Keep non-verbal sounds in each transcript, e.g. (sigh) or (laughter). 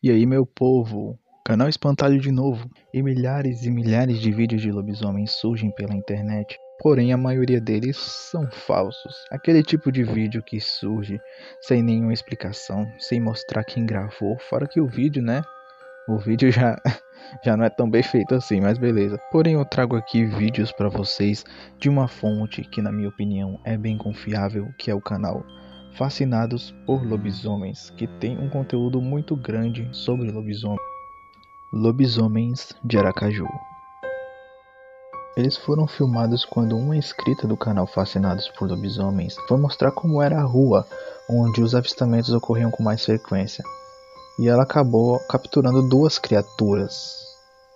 E aí, meu povo? Canal Espantalho de novo. E milhares e milhares de vídeos de lobisomens surgem pela internet. Porém, a maioria deles são falsos. Aquele tipo de vídeo que surge sem nenhuma explicação, sem mostrar quem gravou. Fora que o vídeo, né? O vídeo (laughs) já, já não é tão bem feito assim, mas beleza. Porém, eu trago aqui vídeos para vocês de uma fonte que, na minha opinião, é bem confiável, que é o canal Fascinados por Lobisomens, que tem um conteúdo muito grande sobre lobisomens. Lobisomens de Aracaju. Eles foram filmados quando uma inscrita do canal Fascinados por Lobisomens foi mostrar como era a rua onde os avistamentos ocorriam com mais frequência. E ela acabou capturando duas criaturas.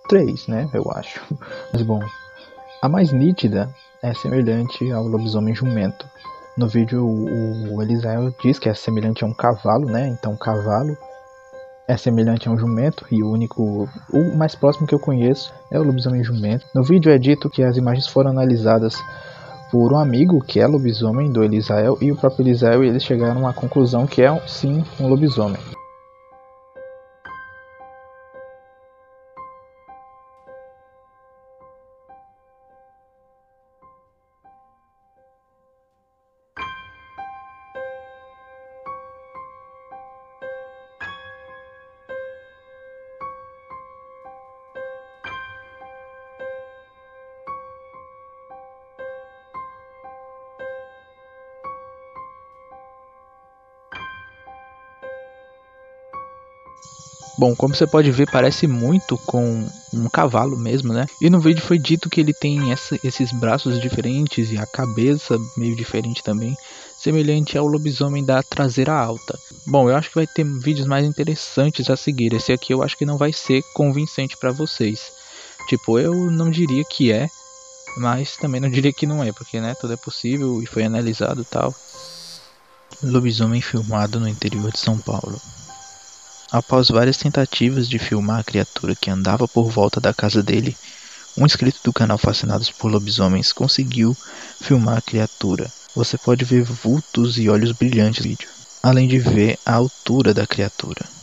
Três, né? Eu acho. (laughs) Mas bom, a mais nítida é semelhante ao lobisomem jumento, no vídeo, o, Eliseu diz que é semelhante a um cavalo, né? Então, cavalo é semelhante a um jumento e o único, o mais próximo que eu conheço é o lobisomem jumento. No vídeo é dito que as imagens foram analisadas por um amigo que é lobisomem do Elisael e o próprio Elisael e eles chegaram à conclusão que é sim um lobisomem. Bom, como você pode ver, parece muito com um cavalo mesmo, né? E no vídeo foi dito que ele tem essa, esses braços diferentes e a cabeça meio diferente também, semelhante ao lobisomem da traseira alta. Bom, eu acho que vai ter vídeos mais interessantes a seguir. Esse aqui eu acho que não vai ser convincente para vocês. Tipo, eu não diria que é, mas também não diria que não é, porque né, tudo é possível e foi analisado tal. Lobisomem filmado no interior de São Paulo. Após várias tentativas de filmar a criatura que andava por volta da casa dele, um inscrito do canal Fascinados por Lobisomens conseguiu filmar a criatura. Você pode ver vultos e olhos brilhantes no vídeo, além de ver a altura da criatura.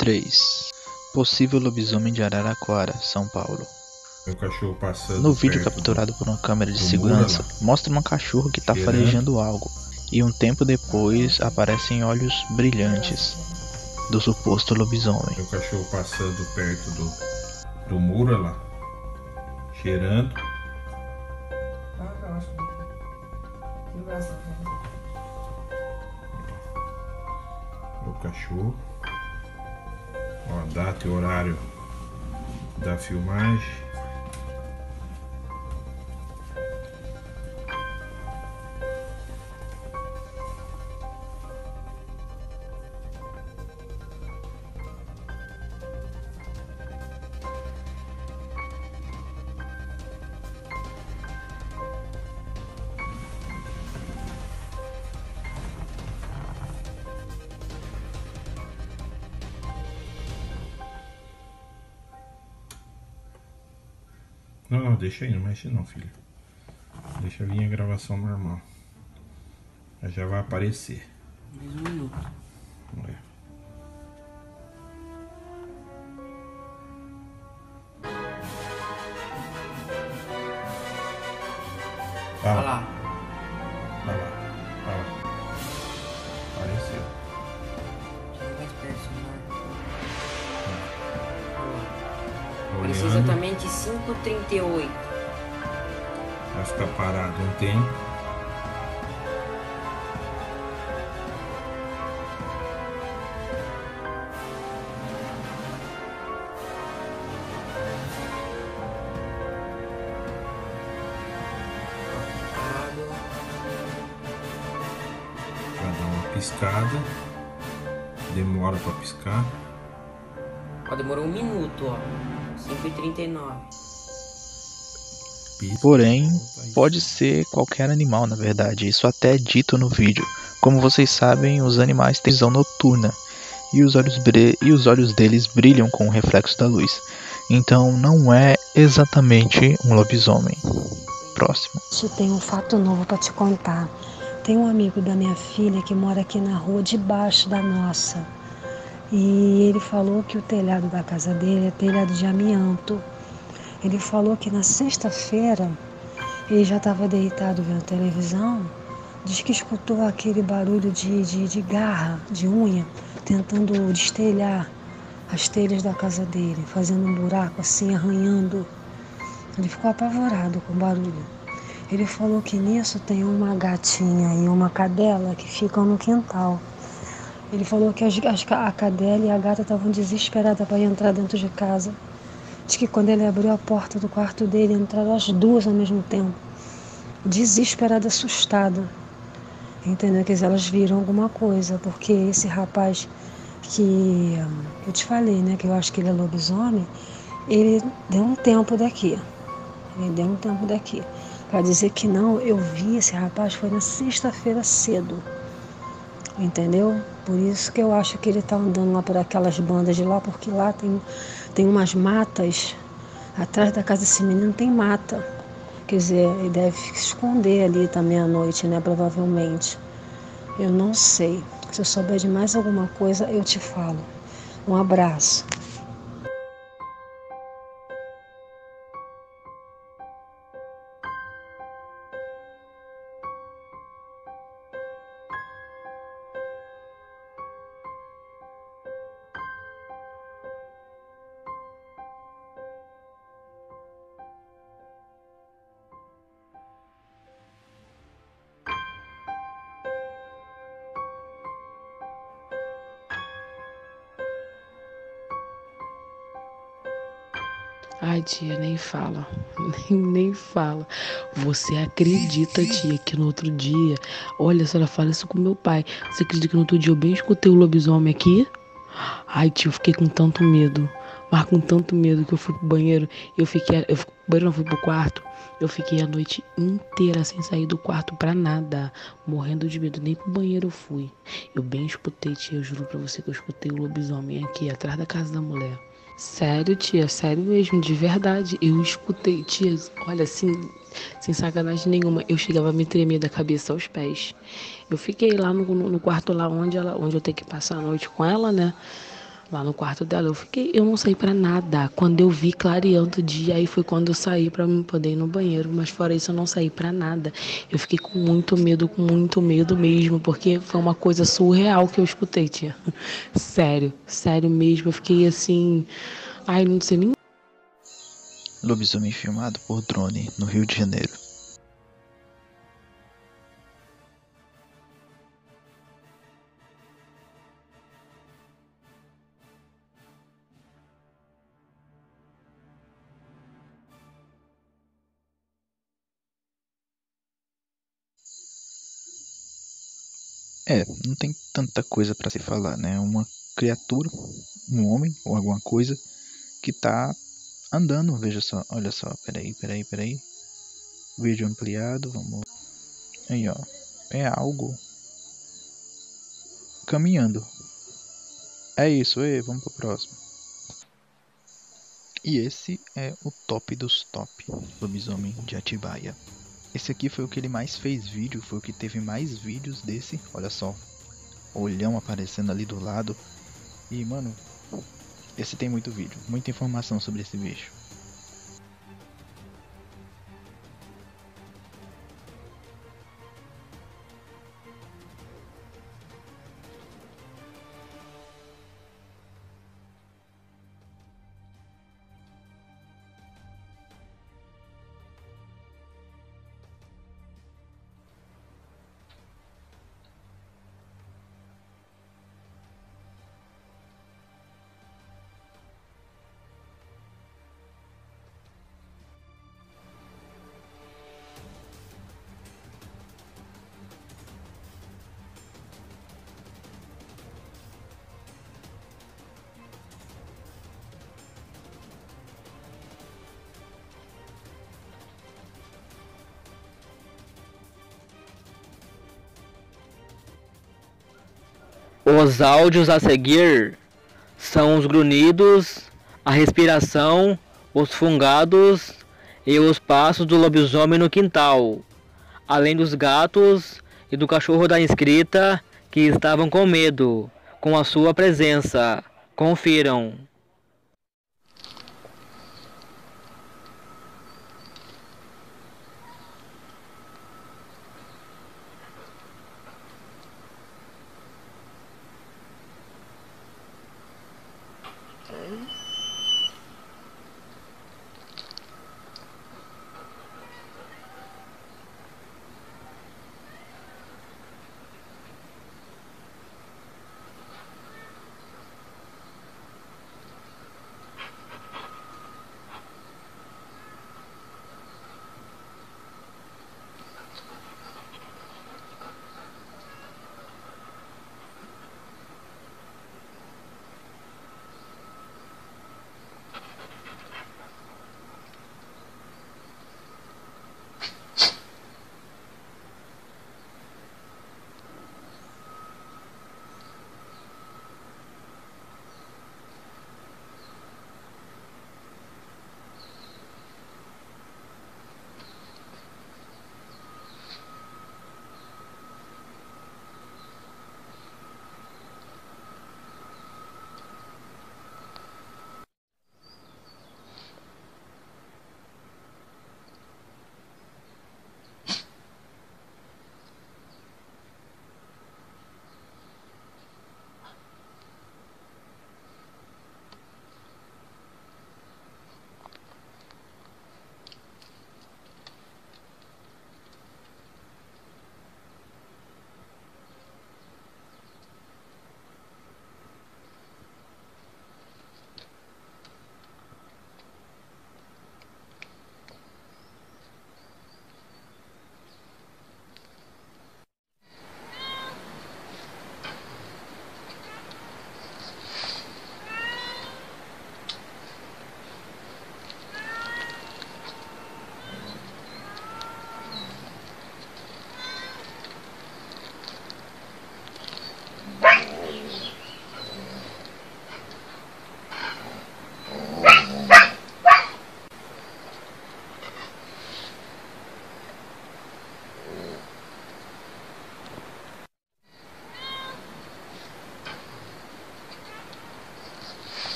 3. Possível lobisomem de Araraquara, São Paulo. Meu cachorro passando. No vídeo capturado por uma câmera de segurança, mostra uma cachorro que está Cheirando. farejando algo, e um tempo depois aparecem olhos brilhantes do suposto lobisomem. Meu cachorro passando perto do, do muro lá. Cheirando. O cachorro. Ó, data e horário da filmagem. Não, não, deixa aí, não mexe não, filho. Deixa vir a gravação normal. Já já vai aparecer. Mais um minuto. É. Vai Olha lá, lá. vai lá, vai lá. Apareceu. Chega mais perto. Apareceu exatamente 5h38. vai ficar parado um tempo. Piscada. Demora pra piscar. Ó, demorou um minuto, ó. 5h39. Pisca, Porém, volta aí. pode ser qualquer animal, na verdade. Isso até é dito no vídeo. Como vocês sabem, os animais têm visão noturna e os olhos, e os olhos deles brilham com o reflexo da luz. Então, não é exatamente um lobisomem. Próximo. Te tem um fato novo para te contar. Tem um amigo da minha filha que mora aqui na rua debaixo da nossa. E ele falou que o telhado da casa dele é telhado de amianto. Ele falou que na sexta-feira ele já estava deitado vendo televisão. Diz que escutou aquele barulho de, de, de garra, de unha, tentando destelhar as telhas da casa dele, fazendo um buraco assim, arranhando. Ele ficou apavorado com o barulho. Ele falou que nisso tem uma gatinha e uma cadela que ficam no quintal. Ele falou que as, as, a cadela e a gata estavam desesperadas para entrar dentro de casa. Diz que quando ele abriu a porta do quarto dele, entraram as duas ao mesmo tempo. Desesperada, assustada. Entendeu? Dizer, elas viram alguma coisa, porque esse rapaz que eu te falei, né, que eu acho que ele é lobisomem, ele deu um tempo daqui. Ele deu um tempo daqui. Para dizer que não, eu vi esse rapaz foi na sexta-feira cedo. Entendeu? Por isso que eu acho que ele está andando lá por aquelas bandas de lá, porque lá tem, tem umas matas. Atrás da casa desse menino tem mata. Quer dizer, ele deve se esconder ali também à noite, né? Provavelmente. Eu não sei. Se eu souber de mais alguma coisa, eu te falo. Um abraço. Ai, tia, nem fala. (laughs) Nem, nem fala. Você acredita, tia, que no outro dia. Olha, a senhora fala isso com meu pai. Você acredita que no outro dia eu bem escutei o lobisomem aqui? Ai, tio, eu fiquei com tanto medo. Mas com tanto medo que eu fui pro banheiro. Eu fiquei. Eu fui banheiro, não fui pro quarto. Eu fiquei a noite inteira sem sair do quarto pra nada. Morrendo de medo. Nem pro banheiro eu fui. Eu bem escutei, tia. Eu juro pra você que eu escutei o lobisomem aqui, atrás da casa da mulher. Sério, tia, sério mesmo, de verdade. Eu escutei, tia, olha, assim, sem sacanagem nenhuma, eu chegava a me tremer da cabeça aos pés. Eu fiquei lá no, no quarto lá onde, ela, onde eu tenho que passar a noite com ela, né? Lá no quarto dela. Eu fiquei, eu não saí para nada. Quando eu vi clareando o dia, aí foi quando eu saí para poder ir no banheiro, mas fora isso eu não saí para nada. Eu fiquei com muito medo, com muito medo mesmo, porque foi uma coisa surreal que eu escutei, tia. (laughs) Sério, sério mesmo. Eu fiquei assim, ai, não sei nem Lobisomem filmado por drone no Rio de Janeiro. É, não tem tanta coisa para se falar, né? Uma criatura, um homem ou alguma coisa que tá andando, veja só, olha só, peraí, peraí, peraí. Vídeo ampliado, vamos. Aí, ó. É algo caminhando. É isso, aí, vamos pro próximo. E esse é o top dos top, lobisomem de Atibaia. Esse aqui foi o que ele mais fez vídeo, foi o que teve mais vídeos desse. Olha só, olhão aparecendo ali do lado. E mano, esse tem muito vídeo, muita informação sobre esse bicho. Os áudios a seguir são os grunhidos, a respiração, os fungados e os passos do lobisomem no quintal, além dos gatos e do cachorro da inscrita que estavam com medo com a sua presença. Confiram.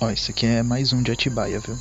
Ó, isso aqui é mais um de Atibaia, viu?